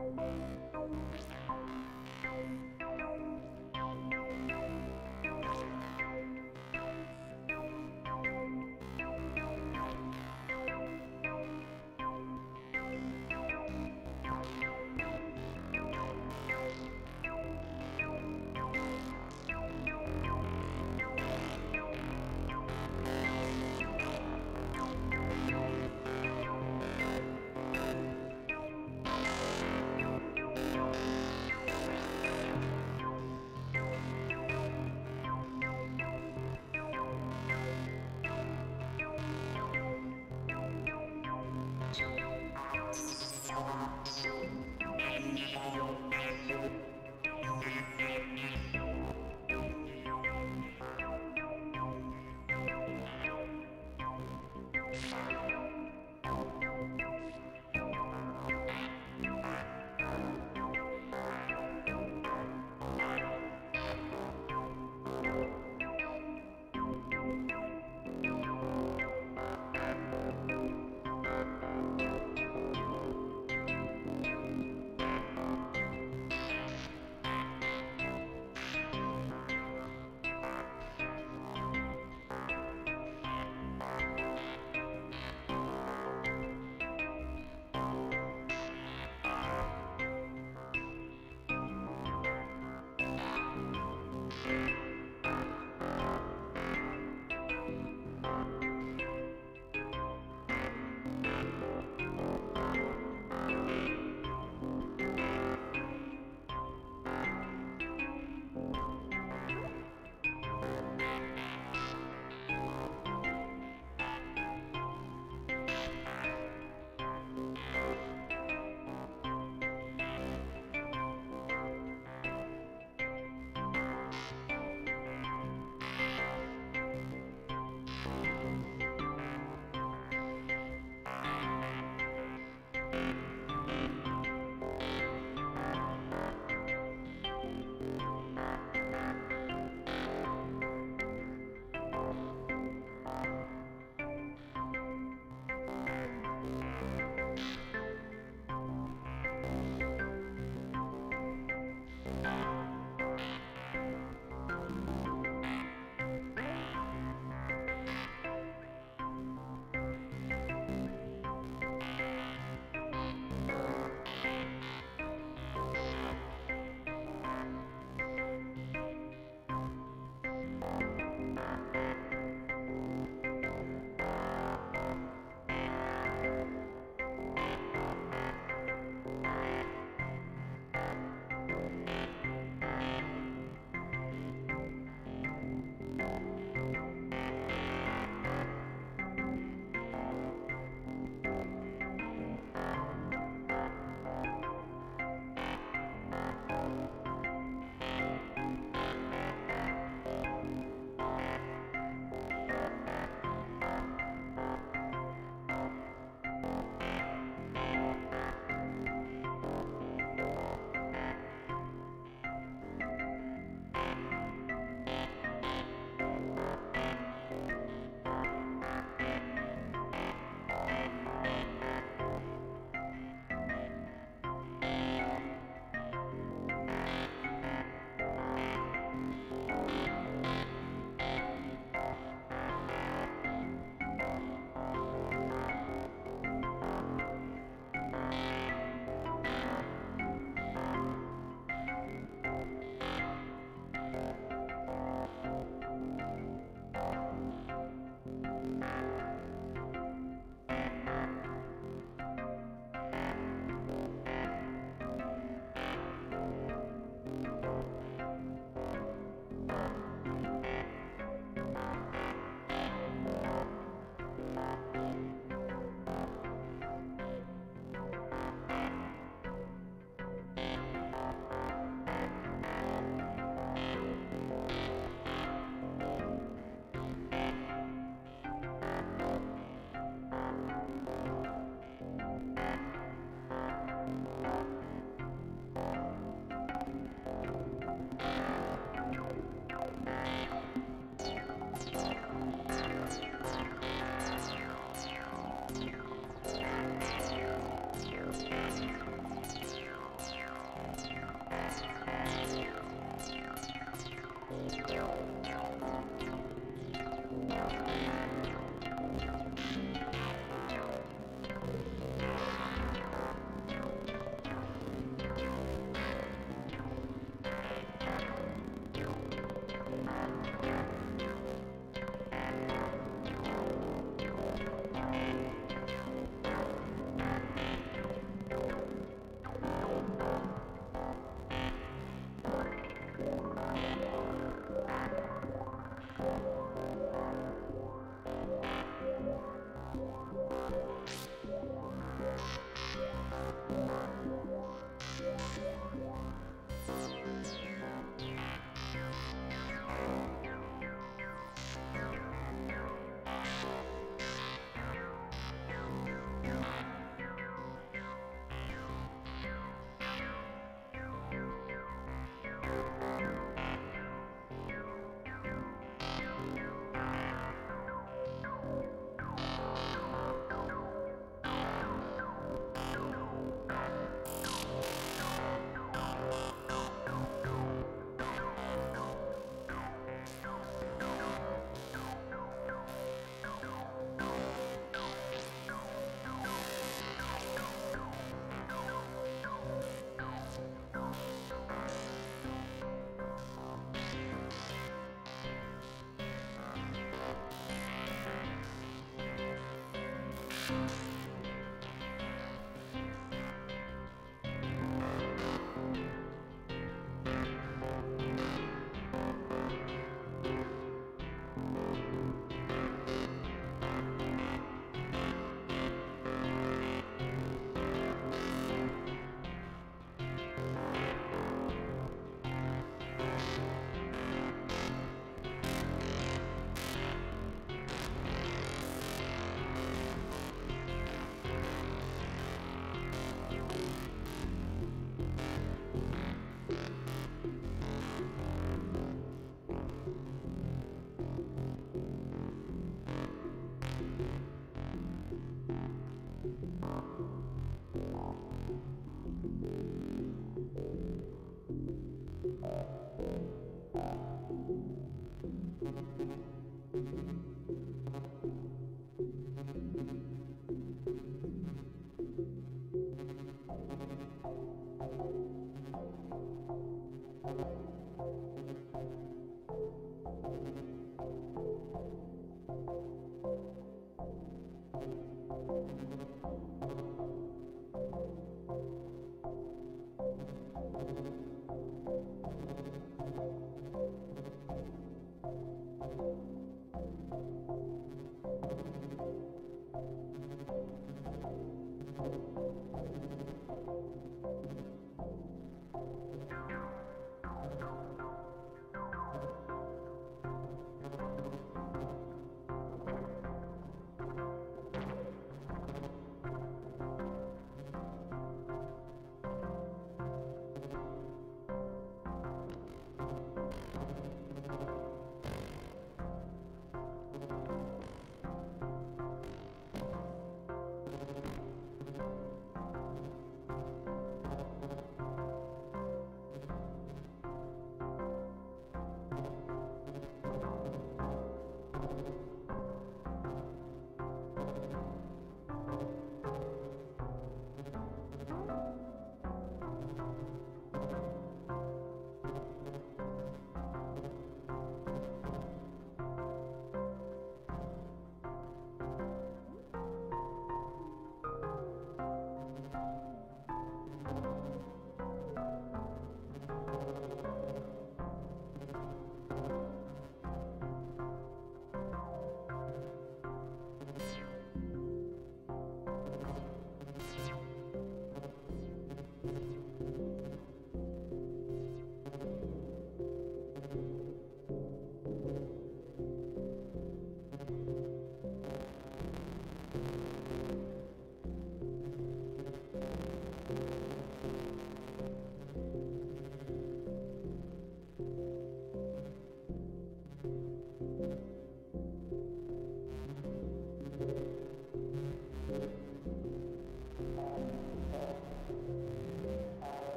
Música you Thank you.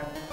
you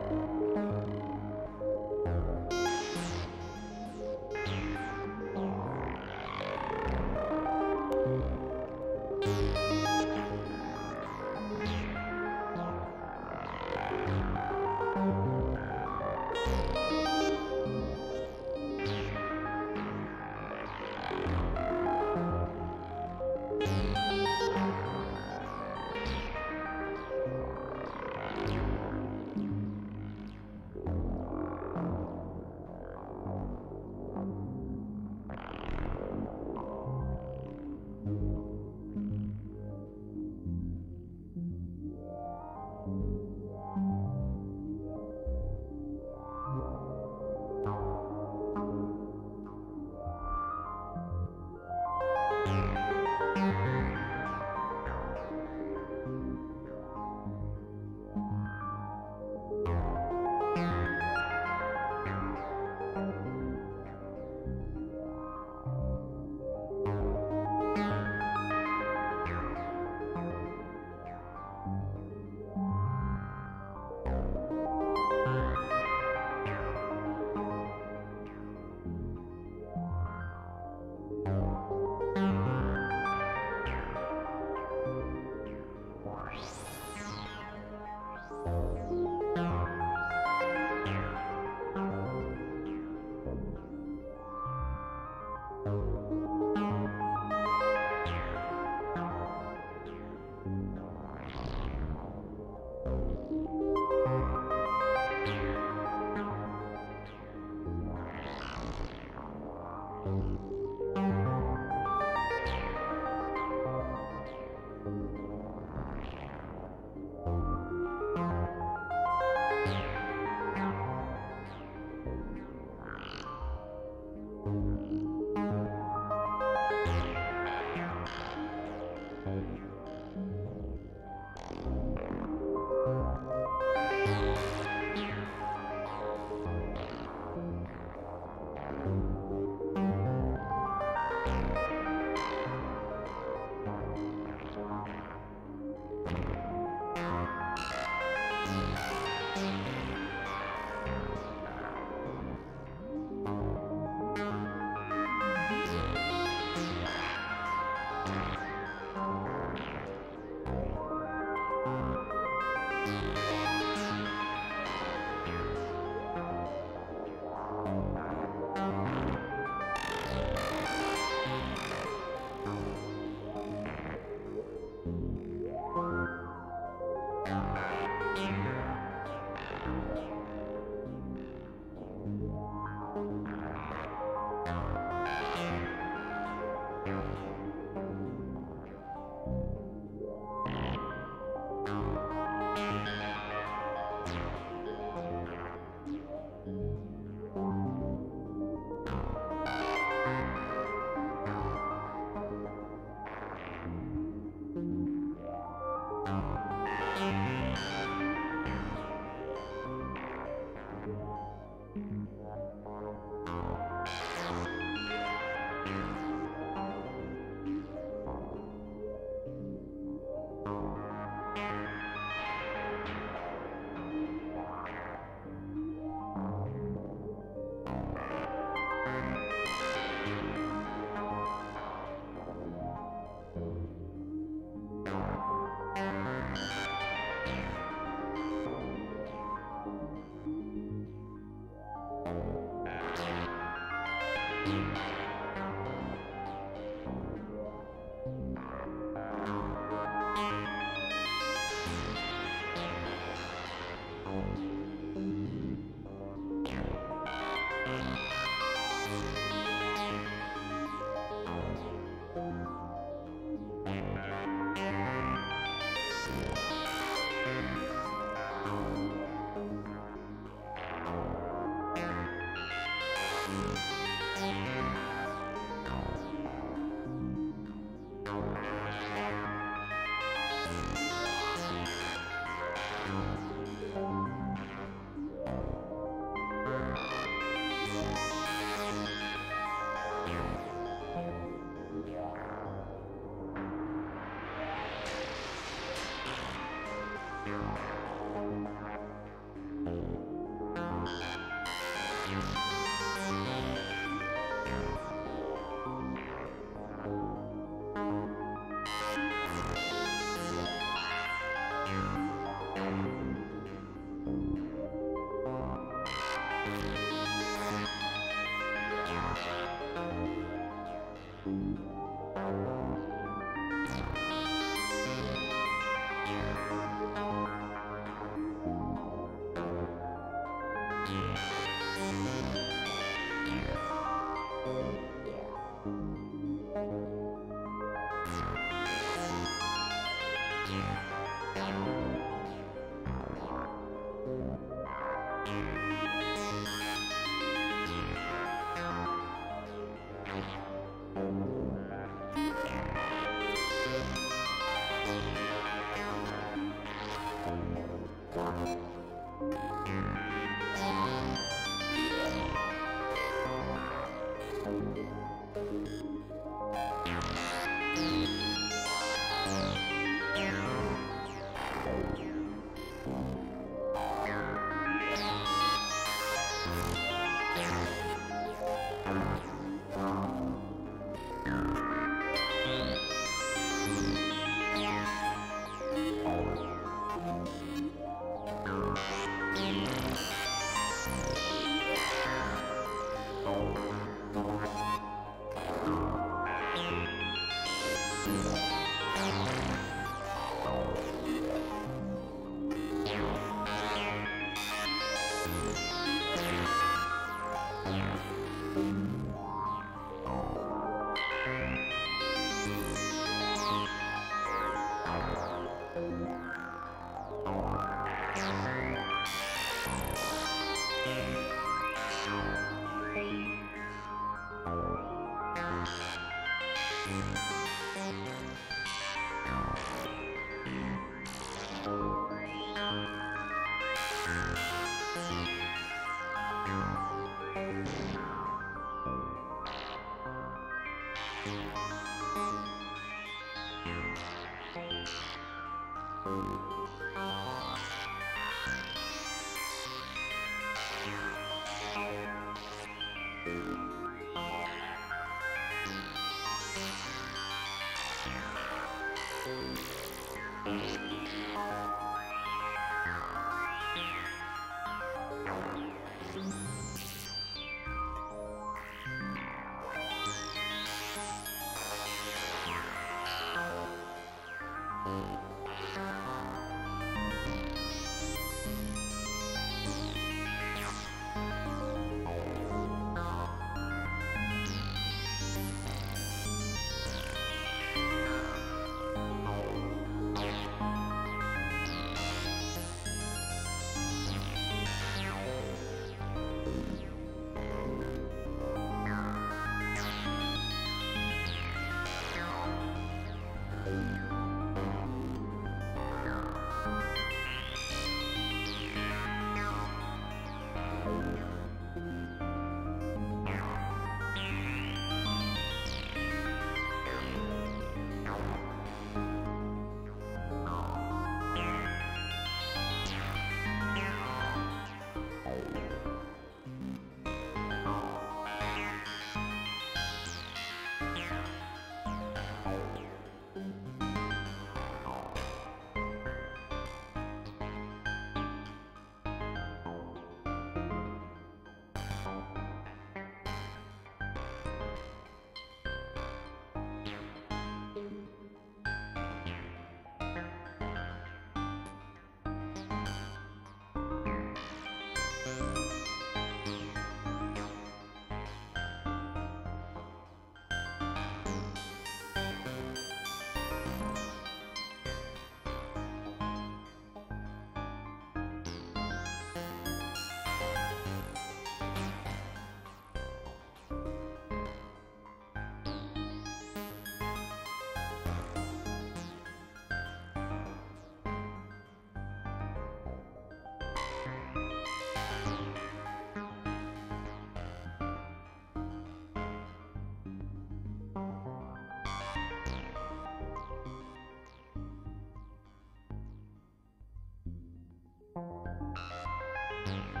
Yeah.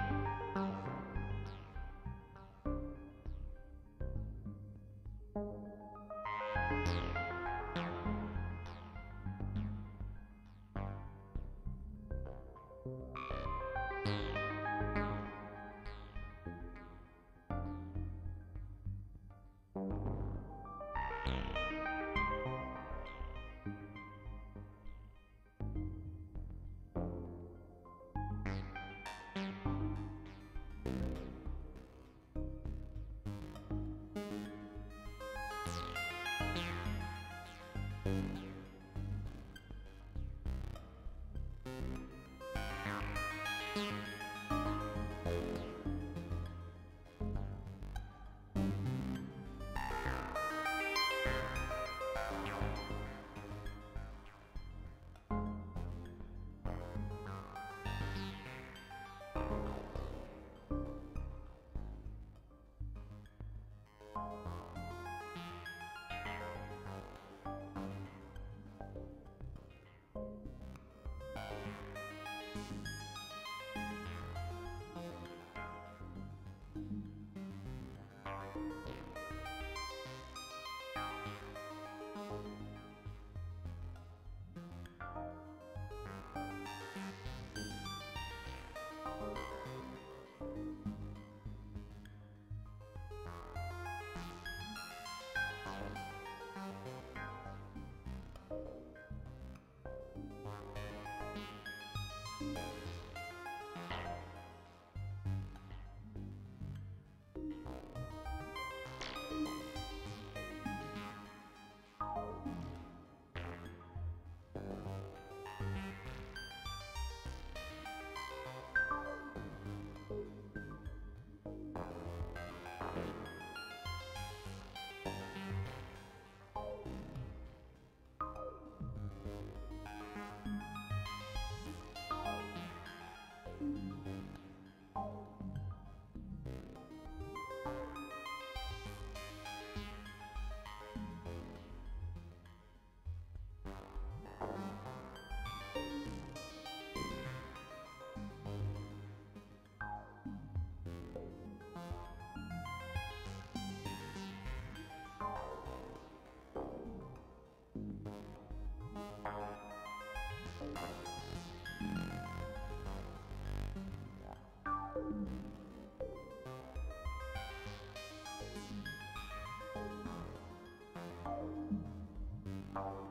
Oh.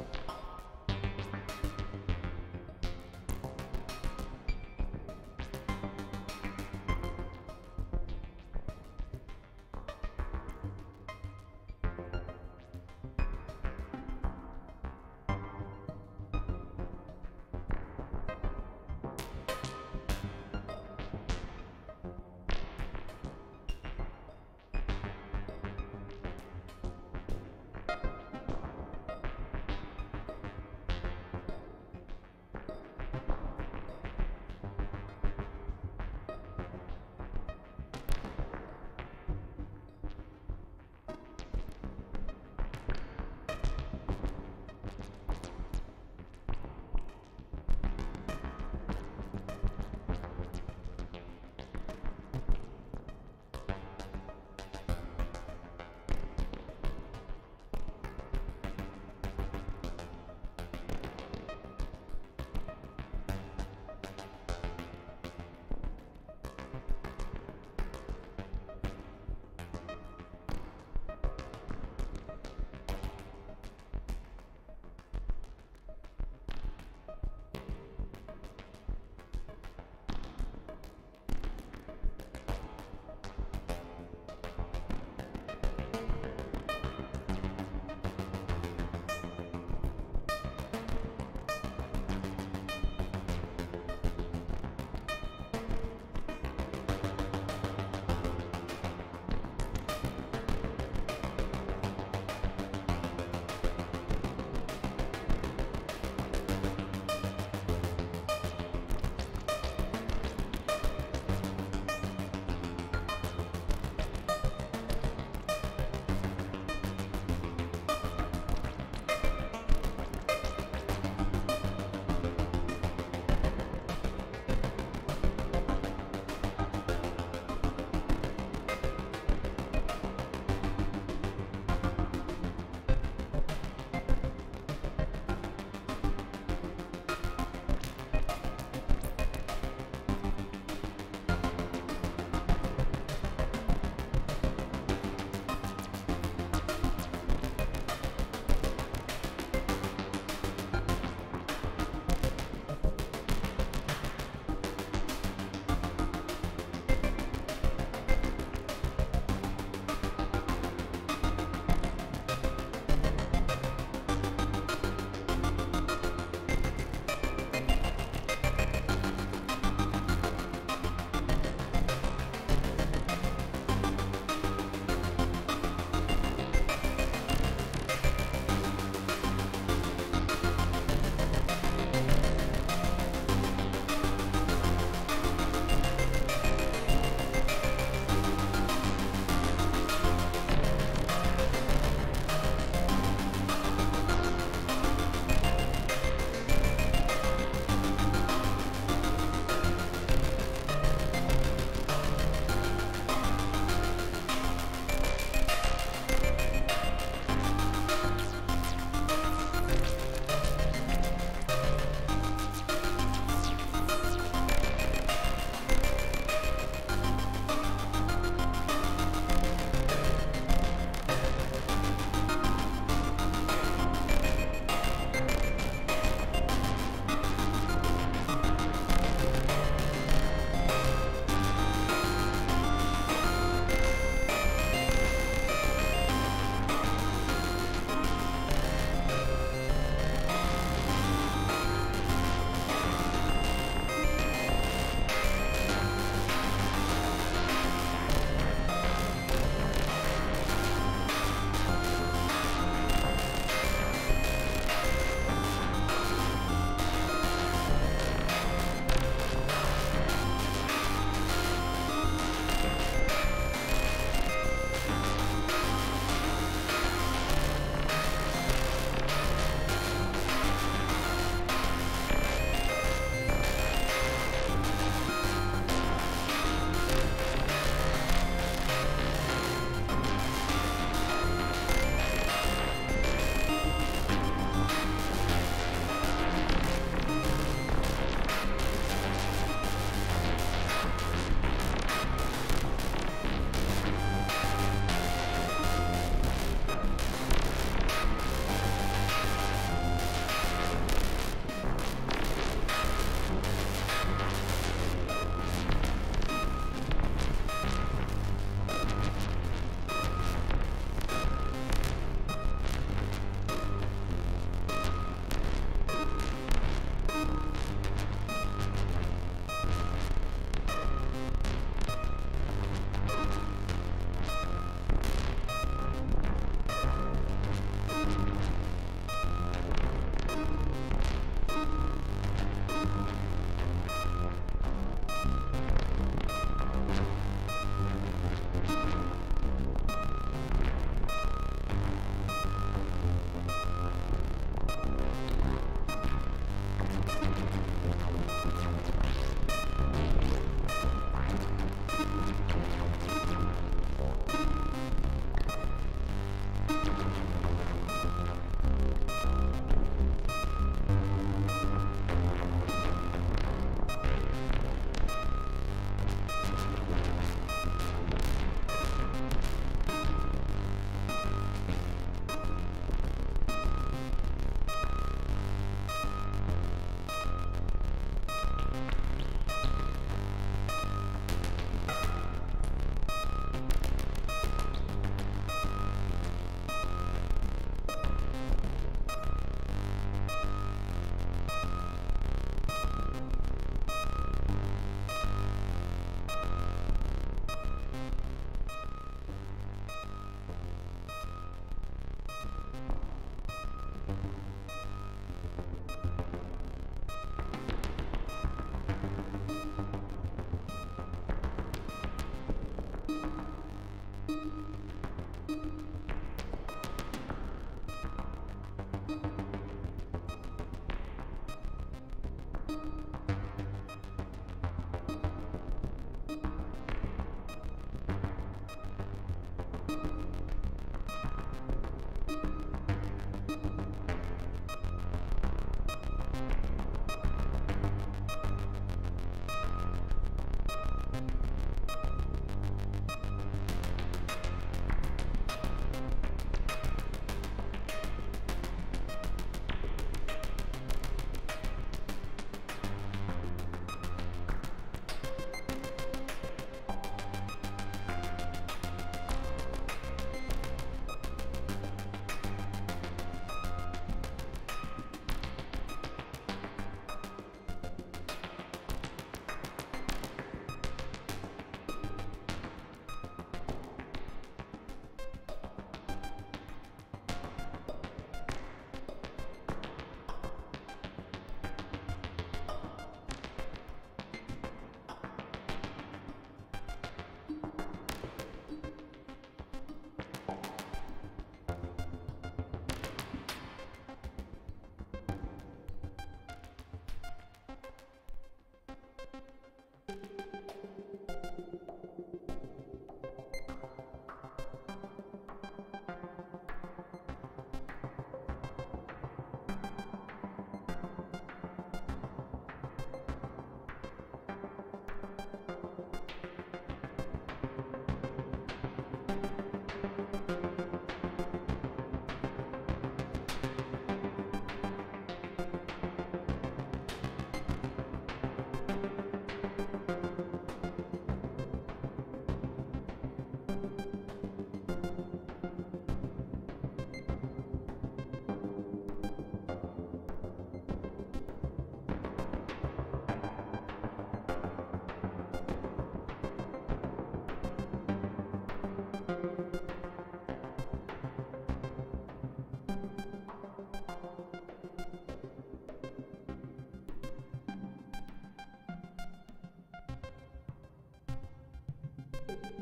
you.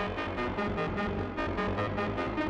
Thank you.